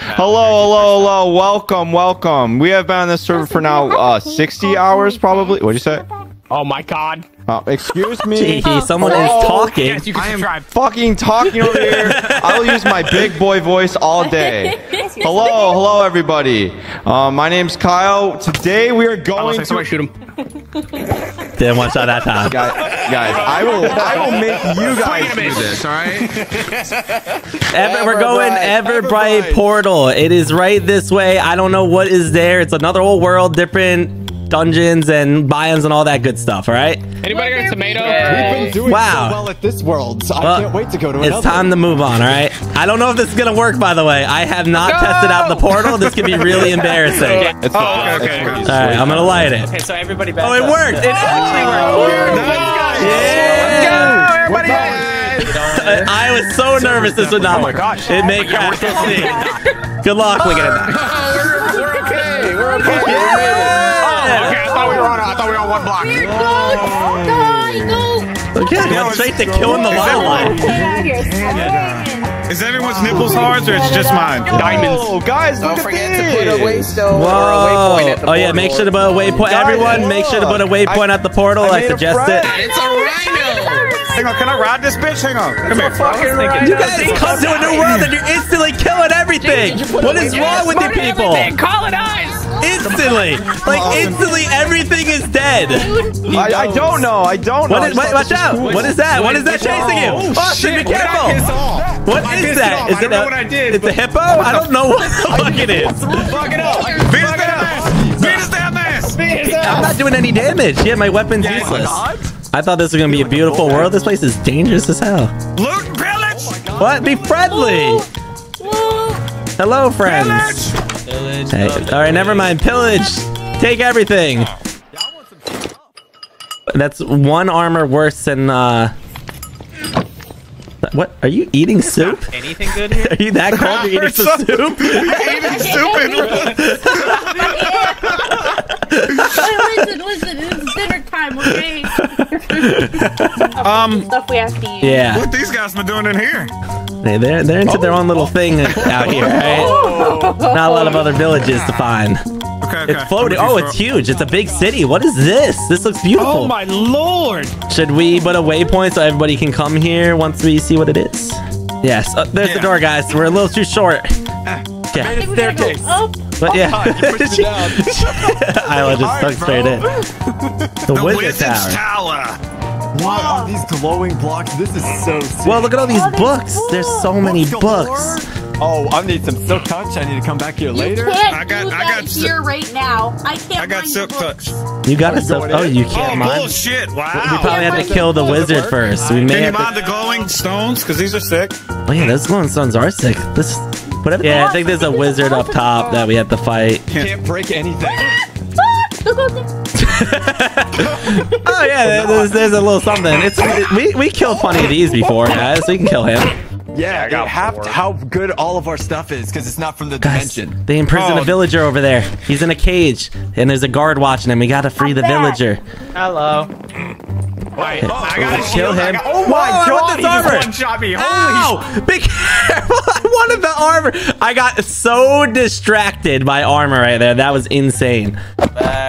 Hello, hello, hello. Welcome, welcome. We have been on this server for now uh 60 hours probably. What'd you say? Oh my god. Uh, excuse me. Gee, someone is Oh, talking. Yes, you can I am fucking talking over here. I will use my big boy voice all day. Hello, hello, everybody. Uh, my name's Kyle. Today we are going I somebody to. shoot him. Didn't one shot that time. Guys, guys, I will, I will make you guys do this. All right. Ever, we're going Everbright, Everbright Everbright. Portal. It is right this way. I don't know what is there. It's another whole world, different dungeons and biomes and all that good stuff. All right. Anybody got a tomato? We've been doing Wow. so well at this world. So I can't wait to go to another. It's time to move on. All right. I don't know if this is gonna work. By the way, I have not tested out the portal. This could be really embarrassing. It's Oh, okay, okay, it's- okay. All right, I'm gonna light it. Okay, so everybody back Oh, it worked. It oh, actually worked. Yeah. Everybody I, I was so nervous this would not Oh my work. gosh. It may Yeah, crash. Good luck. Look at it. We're on. I thought we were on one block. Okay, going straight to killing the wildlife. Is everyone's nipples hard or it's just mine? Diamonds. Oh, guys, look Don't at forget this. to put a waystone uh, or a Whoa! waypoint at the Oh yeah, make sure to put a waypoint. Guys, Everyone, make sure to put a waypoint I- at the portal. I I, suggest it. It's a rhino. Hang on, can I ride this bitch? Hang on. Come here. You guys come to a new world and you're instantly killing everything. What is wrong with you people? Colonize. Instantly, like instantly, everything is dead. I, I don't know. I don't know. What is? Wait, watch out! What is that? What is that chasing you? Austin, oh, oh, be careful! What is that? Is I it don't know a? what I did, It's a hippo? I don't know what the fuck it is. Fuck it up. Beat us down. Beat us down this. I'm not doing any damage. Yeah, my weapon's useless. I thought this was gonna be a beautiful world. This place is dangerous as hell. Loot pillage. What? Be friendly. Hello, friends. Hey, all right, never mind. Pillage. Take everything. That's one armor worse than. uh What? Are you eating soup? Anything good here? Are you that cold? You're eating some soup? Eating stupid. listen, listen, it's dinner time, okay? Um, Stuff we have to eat. Yeah, what these guys been doing in here? Hey, they're they're into their own little thing out here. Right? Not a lot of other villages to find. Okay, okay. It's floating. Oh, it's huge. It's a big city. What is this? This looks beautiful. Oh my lord! Should we put a waypoint so everybody can come here once we see what it is? Yes. Uh, there's the door, guys. We're a little too short. I Yeah. think we gotta go up. But yeah. pushed me down. Isla just Alright, stuck straight in. The, The Wizard Wizard's Tower. Tower. What are these glowing blocks? This is so sick. Well, look at all these Oh, books. cool. There's so many Books books. Oh, I need some silk touch. I need to come back here You later. can't I got- do I that got here right now. I can't I got find silk touch. You got you a stuff. going Oh, you Oh, can't mine. bullshit. Wow. We Wow. probably have to kill the wizard work? first. We may Can you have mind to. the glowing stones? Because these are sick. Oh yeah, those glowing stones are sick. This. Whatever. Yeah, I think there's a wizard up top that we have to fight. Can't break anything. Ah! Ah! Look at this. Oh yeah, there's, there's a little something. It's we we killed plenty of these before, guys. We can kill him. Yeah, I got it have to, how good all of our stuff is because it's not from the Guys, dimension. they imprisoned Oh. a villager over there. He's in a cage, and there's a guard watching him. We gotta free the I'm back. villager. Hello. Wait, oh, I gotta oh, Kill oh, shield. I him. got- oh Whoa, my I want god! this He just armor. one shot me. Holy Ow! Be careful! I wanted the armor. I got so distracted by armor right there. That was insane. Back.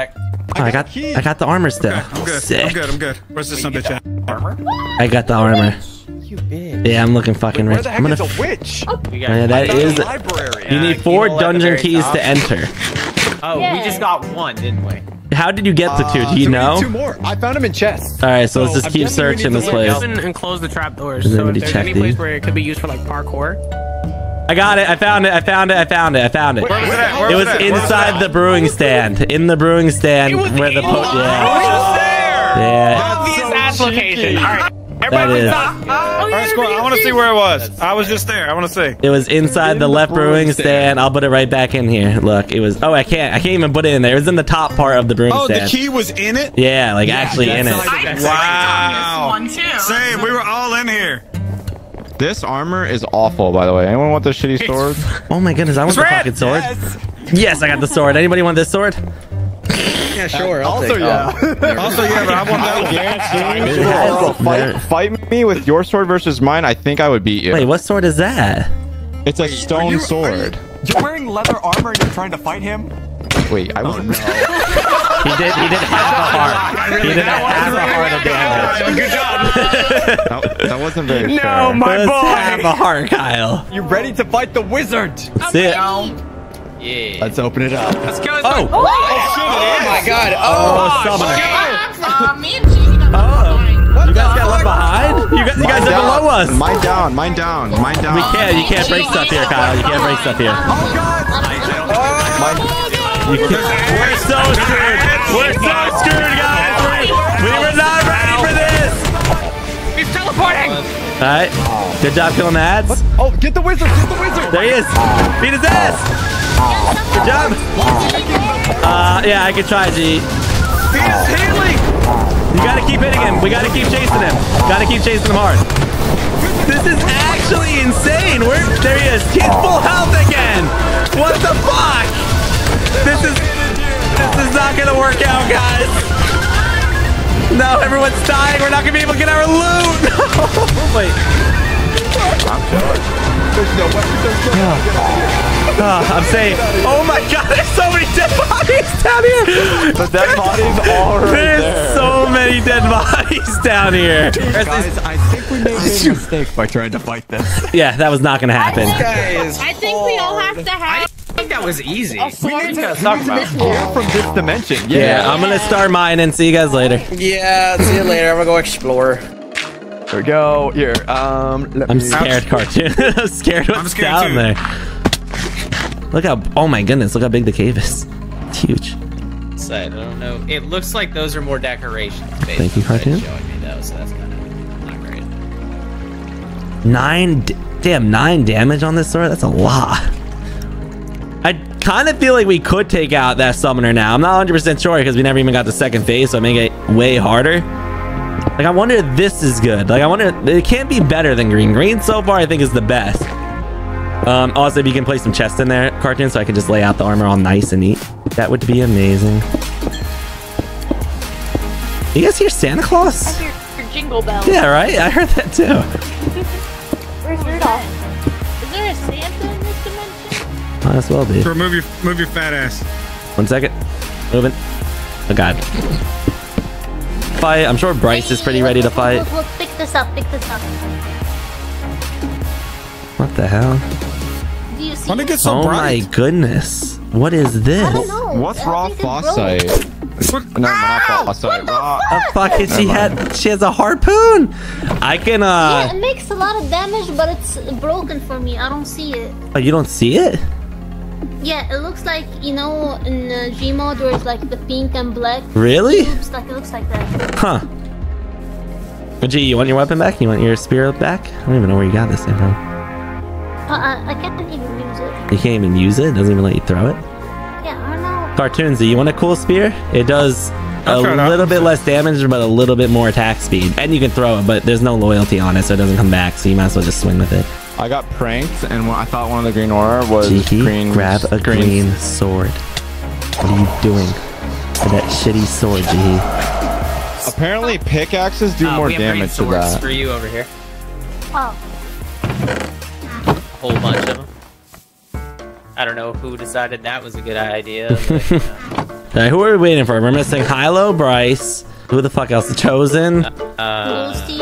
Oh, I got keys. I got the armor still. I'm good. Sick. I'm good. I'm good. Where's this son bitch at? Armor. I got the armor. You bitch. Yeah, I'm looking fucking Where rich. the I'm heck gonna. is a witch? We Oh, yeah, that Found a library. You need Uh, four Keyhole at the dungeon keys top. to enter. Oh, we just got one, didn't we? How did you get the two? Uh, Do you so know? Two more. I found them in chests. All right, so let's just I'm keep guessing we searching need this to place. Open and close the trap doors. So anybody if there's check any place these? where it could be used for like parkour. I got it. I found it. I found it. I found it. I found it. Where was it at? Where It was it at? Where was it inside at? the brewing stand. In the brewing stand where the po- yeah. Yeah. Obvious ass location. All right. That Everybody is. stop. Oh, All right, squad. I want to see where it was. I was just there. I want to see. It was inside the left brewing stand. I'll put it right back in here. Look, it was. Oh, I can't. I can't even put it in there. It was in the top part of the brewing stand. Oh, the key was in it. Yeah, like actually in it. that's Wow. one too. Same. We were all in here. This armor is awful, by the way. Anyone want this shitty sword? Oh my goodness, I want the red. fucking sword. Yes. yes, I got the sword. Anybody want this sword? Yeah, sure. I'll Also, take yeah. Also, yeah, but I want that one. Bro, fight, fight me with your sword versus mine. I think I would beat you. Wait, what sword is that? it's a stone you- are sword. you- You're wearing leather armor and you're trying to fight him? Wait, I wasn't. He did. He did half a heart. He did half a heart of damage. Good job. That, that wasn't very No, fair. my Just boy! half a heart, Kyle. You ready to fight the wizard? See it. Yeah. Let's open it up. Let's go. Oh. Oh my god. Oh, Oh, summoner. Uh, me and Jake Oh. fine. You guys got left behind? You guys, you guys are below us. Mine down. Mine down. Mine down. We can't. You can't break stuff here, Kyle. You can't break stuff here. You can't. We're so screwed. We're so screwed, guys. We, we were not ready for this. He's teleporting. All right. Good job killing the ads. Oh, get the wizard! Get the wizard! There he is. Beat his ass. Good job. Uh, yeah, I can try, G. He's healing. You gotta keep hitting him. We gotta keep chasing him. Gotta keep chasing him hard. This is actually insane. Where? There he is. He's full health again. What the fuck? This is this is not gonna work out, guys. No, everyone's dying. We're not gonna be able to get our loot. Wait. Ah, I'm saying, oh my god, there's so many dead bodies down here. The dead bodies all right There's there. so many dead bodies down here. Guys, I think we made a mistake by trying to fight this. Yeah, that was not gonna happen. Guys. I think we all have to have I think that was easy. a sword need to talk about. Gear from this dimension. Yeah, I'm gonna start mine and see you guys later. Yeah, see you later. I'm gonna go explore. Here we go. Here. Um. Let I'm me. scared, cartoon. I'm scared what's scared down too. there. Look how, oh my goodness, look how big the cave is. It's huge. Side, I don't know. It looks like those are more decorations. Thank you, on cartoon. Showing me though, so that's kind of not great. Nine, d- damn, nine damage on this sword? That's a lot. I kind of feel like we could take out that summoner now. I'm not 100% sure because we never even got the second phase, so it make it way harder. Like, I wonder if this is good. Like, I wonder, it can't be better than green. Green so far, I think, is the best. Um, also, if you can place some chests in there, cartoon, so I can just lay out the armor all nice and neat. That would be amazing. You guys hear Santa Claus? your, your jingle bells. Yeah, right? I heard that too. Where's Rudolph? Might as well be. Move your move your fat ass. One second. Moving. Oh god. Fight. I'm sure Bryce is pretty ready to fight. Look, look, pick this up, pick this up. What the hell? Do you see? Why did it get so Oh bright? my goodness. What is this? What's raw think phosphite? No, not phosphite. Raw. Oh fuck it, she had she has a harpoon. I can Yeah, uh it makes a lot of damage, but it's broken for me. I don't see it. oh you don't see it? Yeah, it looks like you know in uh, G mode where it's like the pink and black. Really? Oops, like it looks like that. Huh. Gee, you want your weapon back? You want your spear back? I don't even know where you got this thing from. Uh, I, I can't even use it. You can't even use it? It doesn't even let you throw it? Yeah, I don't know. Cartoonsy, you want a cool spear? It does a I'll try little bit less damage, but a little bit more attack speed. And you can throw it, but there's no loyalty on it, so it doesn't come back. So you might as well just swing with it. I got pranked, and I thought one of the green aura was Cheeky, green. grab a green sword. What are you doing? With that shitty sword, Jihi. Apparently, pickaxes do Uh, more we have green damage to swords that. for you over here. Oh, A whole bunch of them. I don't know who decided that was a good idea. But, uh, Alright, who are we waiting for? We're missing Hilo, Bryce. Who the fuck else? The Chosen. uh, Lucy,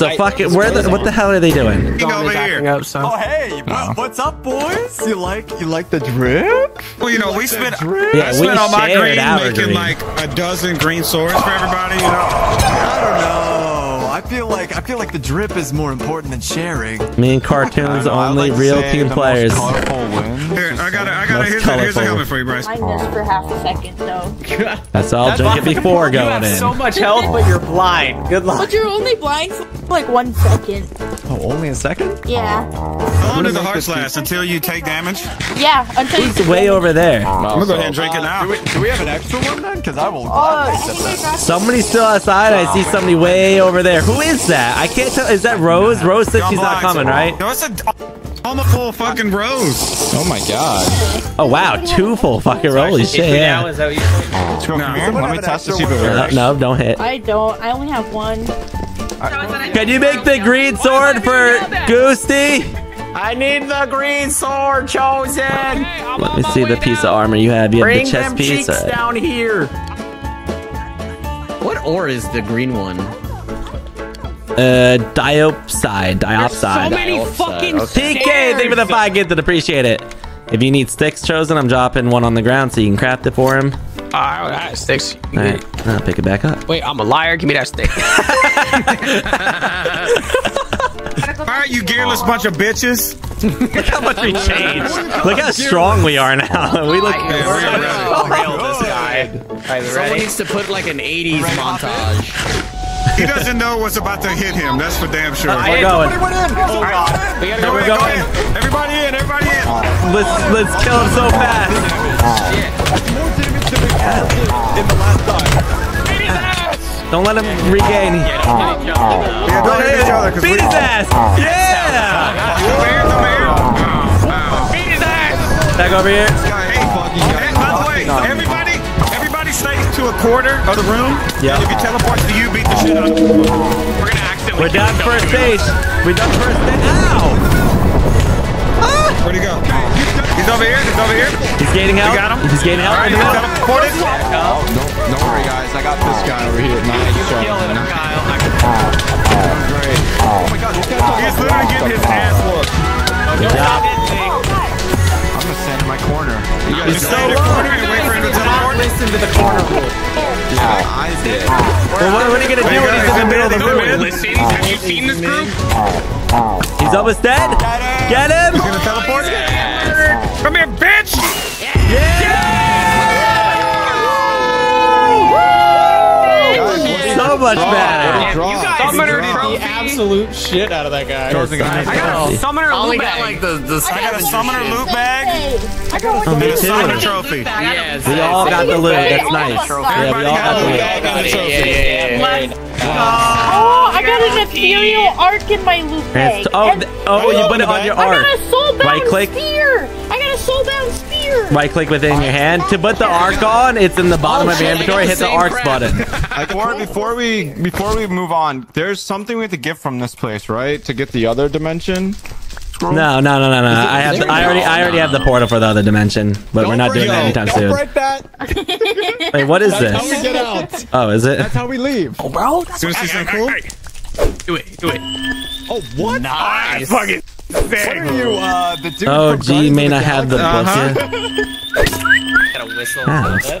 Rose, Chosen. So fuck it. Where the what the hell are they doing? Over here. Up, so. Oh hey, what, what's up, boys? You like you like the drip? Well, you know, we spent Yeah, I we spent all my green making green. like a dozen green swords for everybody. You know. I don't know. I feel like I feel like the drip is more important than sharing. Me and Cartoonz I only like real team players. Here, I got it. I got Most it. Here's, a, here's a helmet for you, Bryce. Blindness for half a second, though. That's all. Drink it before you have in. so much health, but you're blind. Good luck. But you're only blind for like one second. Oh, only a second? Yeah. How long do the heart last until you take damage? Yeah, until you It's way over there. I'm gonna go ahead and drink it uh, now. Do we, do we have an extra one then? Because I will. Oh, gladly I accept think I that. got Somebody still outside. I see somebody way over there. Who is that? I can't tell. Is that Rose? Rose said she's not coming, right? No, it's a almost full fucking rose. Oh my god. Oh wow, two full fucking holy shit. me now, Yeah. is that what you said? Let's go from here. Let me test to see if it No, works. no, don't hit. I don't. I only have one. Can you make the green sword for Ghoostie? I need the green sword chosen. Let me see the piece of armor you have. You have the chest them piece. cheeks down here. What ore is the green one? Uh, diopside. Diopside. so many fucking PK, thank you for the five gifted. Appreciate it. If you need sticks chosen, I'm dropping one on the ground so you can craft it for him. Alright, that sticks. All right, I'll pick it back up. Wait, I'm a liar. Give me that stick. All right, you gearless bunch of bitches. Look how much we changed. Look how strong we are now. we look. Real this guy. Alright, Someone needs to put like an 80s montage. He doesn't know what's about to hit him. That's for damn sure. We're going. We gotta Here go. we Go go. ahead. Everybody in. Everybody in. Let's let's kill him so fast. Don't let him regain. Yeah, don't hit each other. 'cause Beat his ass. Yeah. Come here, come here. Beat his ass. Back over here. Hey, by the way, everybody, everybody stay to a quarter of the room. Yeah. If he teleports to you, beat the shit out of him. We're gonna accidentally. We're done first base. We're done first stage. Ow! Where'd he go? He's over here. He's over here. He's gaining health. got him? He's gaining health. All right, in he's the middle. teleported. Don't worry, guys. I got this guy over here. Nice job. Killing him, Kyle. Great. Oh my god, this guy's talking He's literally getting his ass whooped. Oh, Good job. I'm gonna stand in my corner. You guys Just stay in the corner Listen to the corner rule. I did. Well, what, what are you gonna do when he's in the middle of the room? Listen, have you seen this group? He's almost dead. Get him. He's gonna teleport. Come here, bitch. So much better. Summoner trophy. absolute shit out of that guy. I got a summoner loot bag. like the, the I got a summoner loot bag I got Oh, one. me a too. summoner trophy. Yes. We all got the loot. That's nice. Yeah, we all got the loot. Yeah. Yeah, yeah, yeah, Oh, I got an ethereal arc in my loot bag. Oh, oh, you put it on your I arc. got a soulbound Right click. spear. I got a soulbound spear. Right click within your hand. To put the arc on, it's in the bottom Oh, of your inventory. got Hit the the same arc button. Before, before we before we move on, there's something we have to get from this place, right? To get the other dimension. No, no, no, no, no. I have. The, I already. I already have the portal for the other dimension, but we're not doing that anytime soon. Break that. Wait, what is this? That's How we this? get out. Oh, is it? That's how we leave. You wanna see something cool? Do it, do it. Oh, what? Nice. Fucking What are you, uh, the dude Oh, from G Guardians may of the not have the Uh-huh. book. Gotta whistle Ah. a little bit.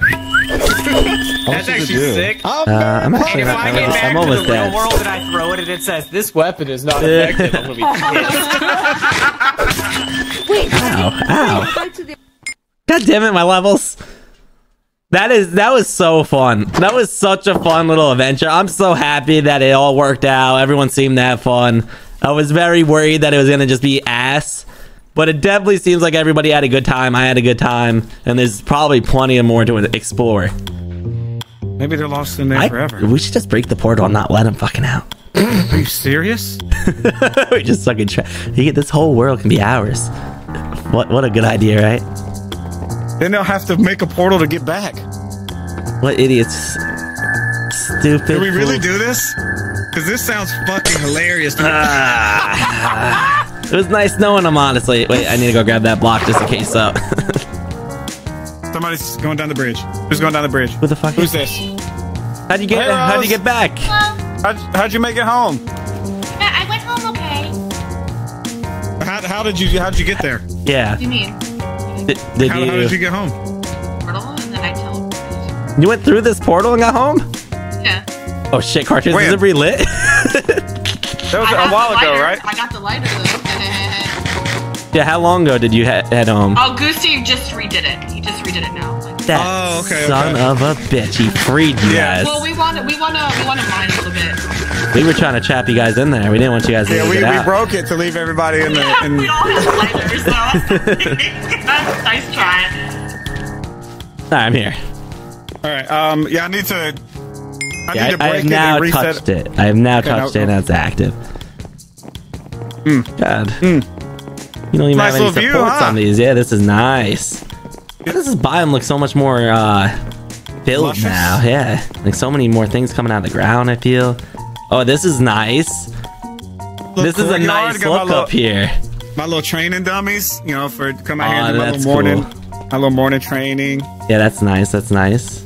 That's actually sick. I'm Uh, I'm actually If not. I I'm, get back I'm to almost the real dead. world and I throw it and it says this weapon is not effective, I'm gonna be pissed. Ow! Ow! Go to the God damn it, my levels. That is that was so fun. That was such a fun little adventure. I'm so happy that it all worked out. Everyone seemed to have fun. I was very worried that it was gonna just be ass, but it definitely seems like everybody had a good time. I had a good time, and there's probably plenty of more to explore. Maybe they're lost in there I- forever. we should just break the portal and not let them fucking out. Are you serious? we just fucking try. This whole world can be ours. What what a good idea, right? Then they'll have to make a portal to get back. What idiots. Stupid. Did we really fools. do this? Because this sounds fucking hilarious. to me. Ah. it was nice knowing him, honestly. Wait, I need to go grab that block just in case. So, Somebody's going down the bridge. Who's going down the bridge? who the fuck? Who's this? How'd you get? Hey, How'd you get back? How'd, how'd you make it home? I went home okay. How, how did you how'd you get there? Yeah. What Do you mean? Did, did How, you? how did you get home? Portal and then I teleported. You went through this portal and got home? Yeah. Oh shit, cartridge When? is it relit? That was a while ago, right? I got the lighter though. yeah. How long ago did you he- head home? oh, Goosey just redid it. He just redid it now. That Oh, okay, son okay. of a bitch. He freed you Yeah. guys. Well, we want to, we want to, we want to mine a little bit. we were trying to trap you guys in there. We didn't want you guys to Yeah, we, get we out. broke it to leave everybody in the. Yeah, In, we all have lighters, so nice try. Nah, I'm here. all right. Um. Yeah, I need to. I Yeah, I, I have it now touched it. I have now Okay, touched no- it and it's active. God. You don't even Nice have any little view, huh? on these. Yeah, this is nice. This is biome looks so much more uh filled Luscious? now. Yeah. Like so many more things coming out of the ground, I feel. Oh, this is nice. Little this is a nice look little- up here. My little training dummies. You know, for come out Aw, here and do my little morning, cool. my little morning training. Yeah, that's nice. That's nice.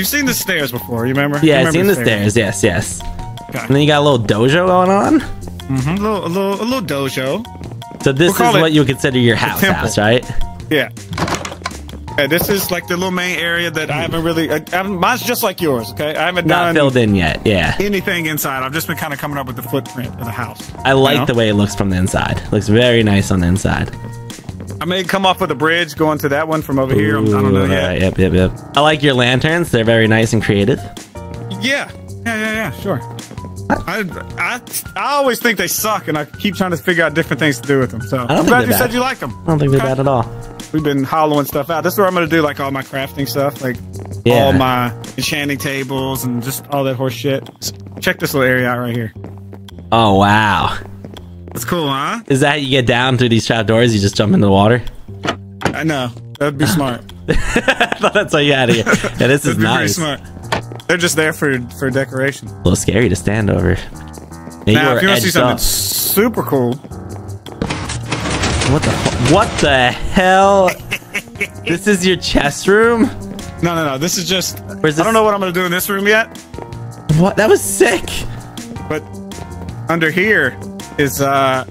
You've seen the stairs before, you remember? Yeah, You I've seen the stairs. Yes, yes. Okay. And then you got a little dojo going on. Mm-hmm. A little, a little, a little dojo. So this We'll is what you would consider your house, house, right? Yeah. Yeah, this is like the little main area that I haven't really. I, I mine's just like yours. Okay, I haven't Not done filled in yet. Yeah. anything inside. I've just been kind of coming up with the footprint of the house. I like know? the way it looks from the inside. looks very nice on the inside. I may come off with a bridge going to that one from over here. I'm- I don't know yet. alright, Yep, yep, yep. I like your lanterns. They're very nice and creative. Yeah, yeah, yeah, yeah. Sure. I, I I always think they suck, and I keep trying to figure out different things to do with them. So I'm glad you said you like them. I don't think they're bad at all. We've been hollowing stuff out. This is where I'm going to do like all my crafting stuff, like Yeah. all my enchanting tables and just all that horse shit. Check this little area out right here. Oh wow. It's cool, huh? Is that how you get down through these trap doors? You just jump into the water? Uh, I know. That'd be smart. I thought that's how you had get. Yeah, this is That'd be pretty nice. Smart. They're just there for for decoration. A little scary to stand over. Yeah, now, if you want to see something up. super cool, What the what the hell? this is your chest room? no, no, no. This is just. Where's I don't know what I'm going to do in this room yet, What? That was sick. but under here is uh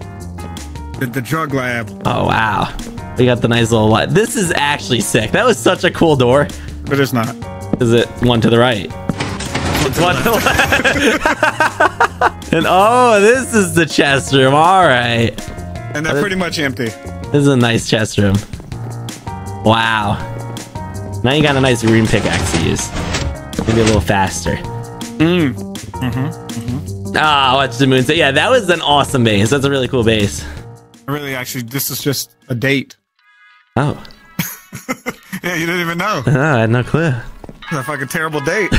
the, the drug lab. Oh wow. We got the nice little light. This is actually sick. That was such a cool door. But it's not. Is it one to the right? It's one to the left. and oh, this is the chest room. All right. And they're pretty much empty. This is a nice chest room. Wow. Now you got a nice rune pickaxe to use. Maybe a little faster. Mm. Mm-hmm. Ah, watch the moon. So yeah, that was an awesome base. That's a really cool base. Really, actually, this is just a date. Oh. yeah, you didn't even know. Oh, I had no clue. That's like a terrible date.